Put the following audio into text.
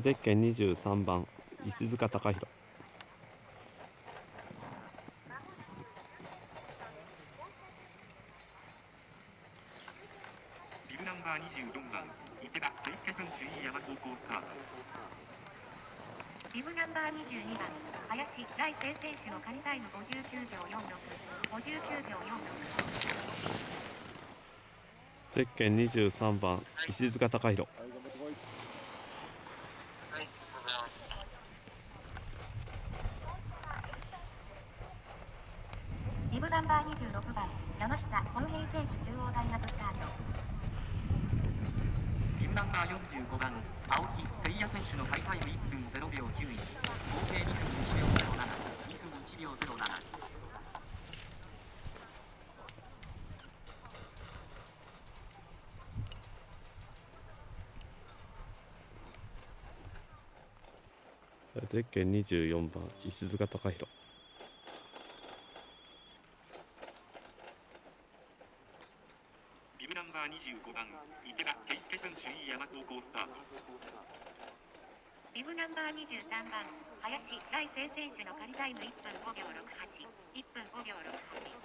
ゼッケン23番石塚貴弘ビブナンバー24番池田圭介君首位山高校スタートビブナンバー22番林大成選手の仮タイム59秒46 59秒46ゼッケン23番石塚貴弘ビブナンバー26番山下本平選手中央大学スタート。ナンバー45番青木誠也選手のハイタイム1分0秒91合計2分1秒07 2分1秒07ゼッケン24番石塚貴弘ビブナンバー25番池田圭介君首位山高校スタート。ビブナンバー23番林大成選手の仮タイム1分5秒68 1分5秒68